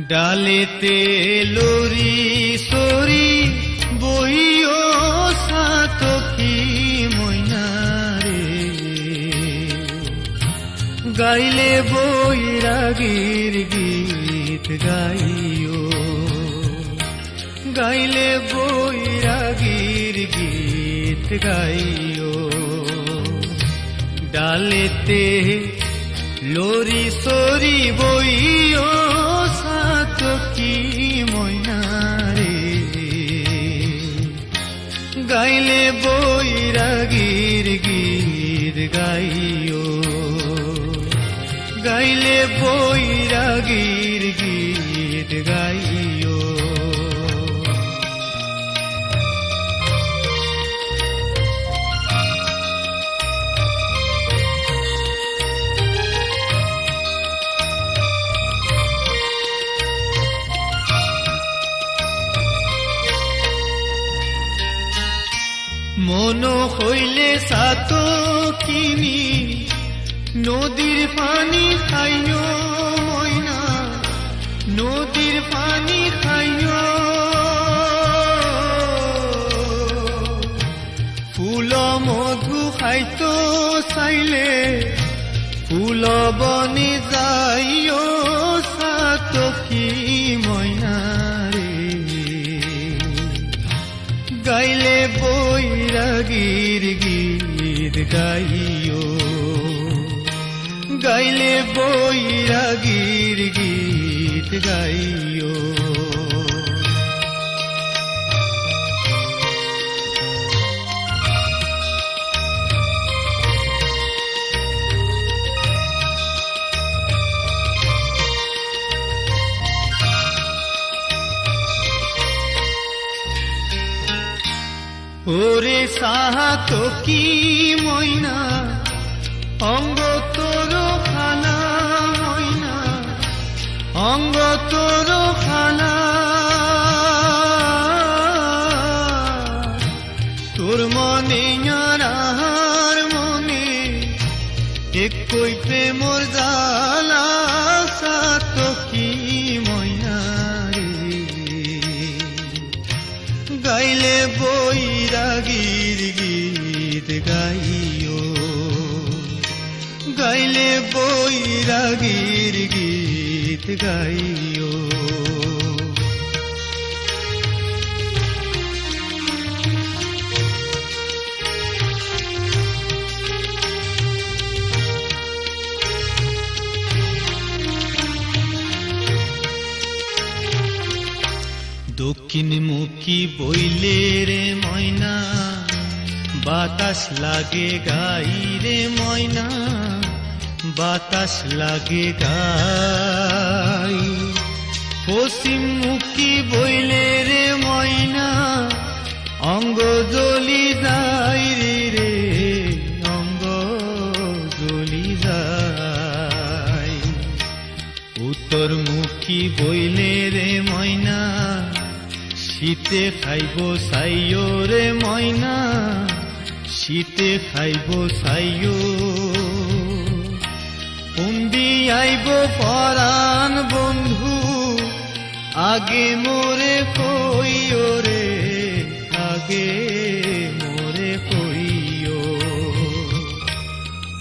ডালেতে lorry sorry বইও সাতকি মইনারে। গাইলে বৈরাগীর গীত গাইও। গাইলে বৈরাগীর গীত গাইও। ডালেতে লরি সরি বইও সাতকি ময়নারে গাইলে বৈরাগীর গীত গাইও। গাইলে বৈরাগীর গীত গাইও। মন হইলে সাত কিনি। নদীর পানি খাইও ময়না, নদীর পানি খাইও। ফুল মধু খাইতো চাইলে, ফুল বনে যাইও বৈরাগীর গীত গাইও। গাইলে বৈরাগীর গীত গাইও। ওরে সাহা তো কি ময়না? অঙ্গ তোর খানা ময়না। অঙ্গ তোর খানা। তোর মনে আর মনে, একই প্রেমর জালা সাত কি ময়না গাইলে गीर गीत गाइयो। गाइले बोइरा गीत गाइयो। দক্ষিণ মুখী বইলে রে ময়না, বাতাস লাগে গাই রে ময়না, বাতাস লাগে গাই। পশ্চিম মুখী বইলে রে ময়না, অঙ্গ জ্বলি যাই রে রে, অঙ্গ জ্বলি যায়। উত্তর মুখী বইলে রে শীতে খাইব সাইও রে ময়না, শীতে খাইব সাইও। কুন্দি আইব পরাণ বন্ধু, আগে মোরে কইও রে, আগে মোরে কইও।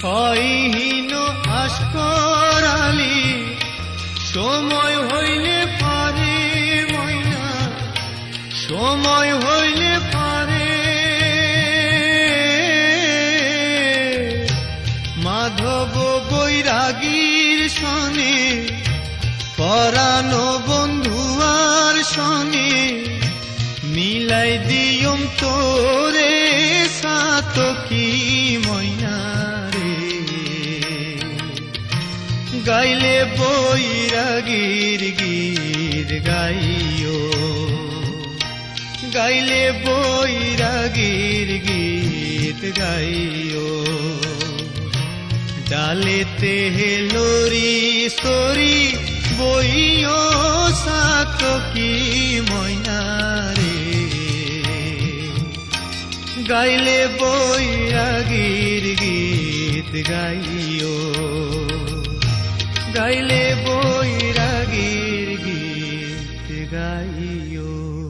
হইহীন আসকরালি সময় সময় হইলে পারে। মাধব বৈরাগীর সনে, পরানো বন্ধুয়ার সনে, মিলাই দিয়ম তোরে সাতকি ময়না গাইলে বৈরাগীর গীত গাইও। গাইলে বৈরাগীর গীত গাইও। ডালেতে হেলোরি সরি, বইও সাক কি ময়নারে গাইলে বৈরাগীর গীত গাইও। গাইলে বৈরাগীর গীত গাইও।